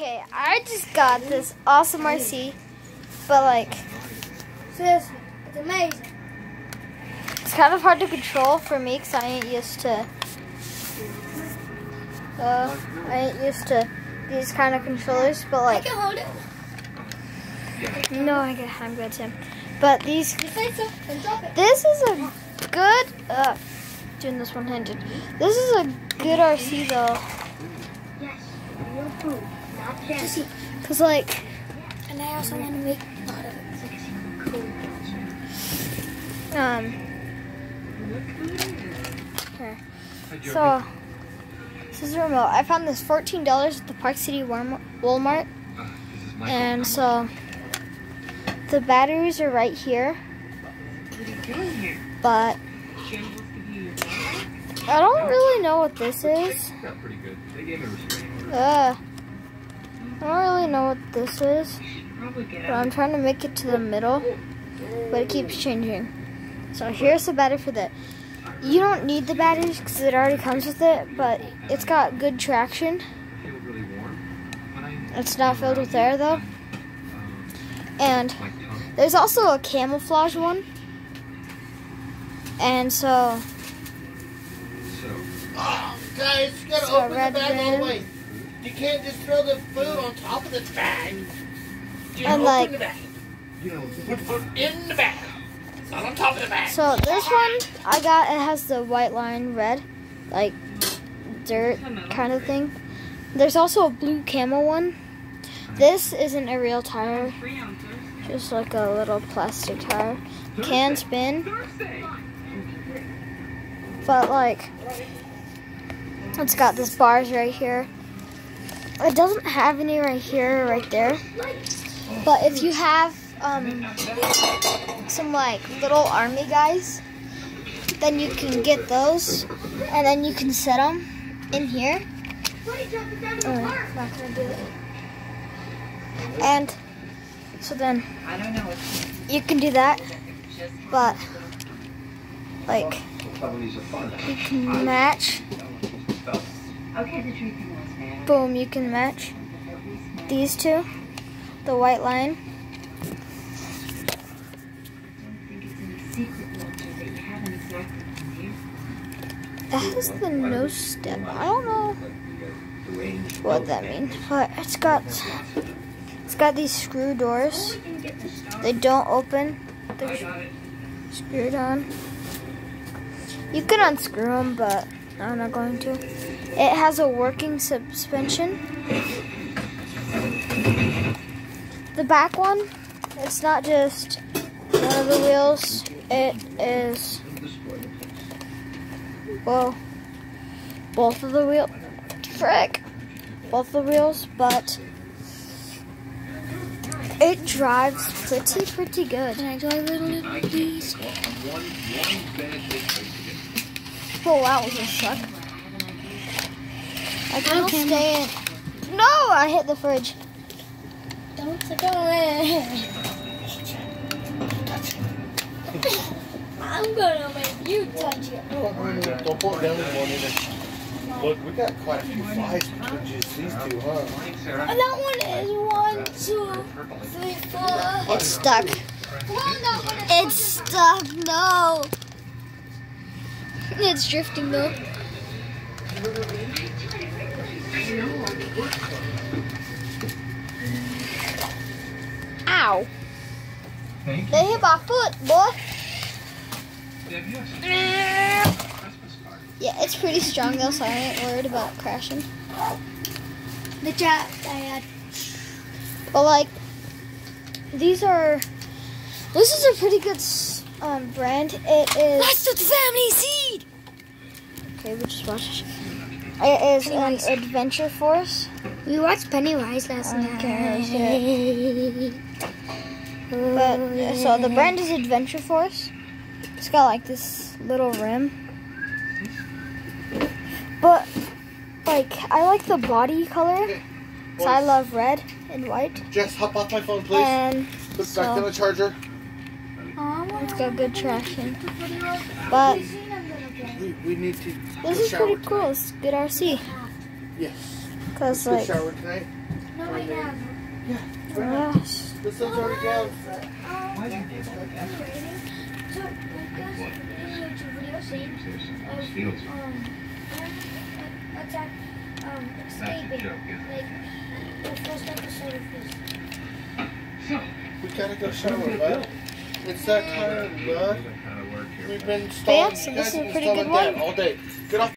Okay, I just got this awesome RC, but like, Seriously, it's amazing. it's kind of hard to control for me because I ain't used to. Uh, I ain't used to these kind of controllers, but like. I can hold it. no, I get, I'm good, Tim. But these, You say so, then drop it. this is a good. Uh, doing this one-handed. This is a good RC though, Yes, real food, not fancy. cause like, And I also want to make a lot of it. um. Here. So, this is the remote. I found this $14 at the Park City Walmart, Walmart. And so, the batteries are right here. But, I don't really know what this is. Got pretty good. They gave me a restraining order. Uh, I don't know what this is. But I'm trying to make it to the middle. But it keeps changing. So here's the battery for that. You don't need the batteries because it already comes with it. But it's got good traction. Feel really warm. When I It's not filled with air though. And there's also a camouflage one. And so, Oh, guys, you gotta So open the bag all the way. You can't just throw the food on top of the bag. You And, open like- the bag. you know, Put food in the bag, not on top of the bag. so this one I got. It has the white line red, like dirt kind of thing. There's also a blue camel one. This isn't a real tire, just like a little plastic tire. Can spin, but like it's got this bars right here. It doesn't have any right here, right there. But if you have um, some like little army guys, then you can get those, and then you can set them in here. Oh. And so then you can do that, but like you can match. Boom, you can match these two, the white line. That has the no step. I don't know what that means, but it's got it's got these screw doors. They don't open. They're screwed on. You can unscrew them, but I'm not going to. It has a working suspension. The back one, it's not just one of the wheels. It is well, both of the wheels, frick, both the wheels, but it drives pretty, pretty good. Can I drive it a little, please? Oh wow, was a suck. I can Okay. stay in. No, I hit the fridge. Don't take it. I'm gonna make you touch it. Don't pour it down in one either. Look, we got quite a few flies between just these two, huh? And that one is one, two, three, four. It's stuck. Come on, that one is It's stuck. No. It's drifting though. Ow. They hit my foot, boy. Yeah, it's pretty strong though, so I ain't worried about crashing. the chat, Dad. But like, these are. This is a pretty good s- um, brand. It is. That's the family seed. Okay, we just watched. It is an Adventure Force. We watched Pennywise last night. Okay, oh, But uh, so the brand is Adventure Force. It's got like this little rim. But like I like the body color. So I love red and white. Jess, hop off my phone, please. And Put it back so- on the charger. it's got good traction. But We, we need to this go is shower pretty cool. It's good RC. Yes. Cause Go like shower tonight. right now. Yes. The sun's already down. Why'd you give all that? So, like, there's YouTube video saying of, Fields. um, attack, um, That's escaping. joke, isn't it? Like, the first episode of this. So, We gotta go shower, bud. It's that time, bud. kind of work here. We've been stalling. Vance, you this is a pretty good one. All day. Get off.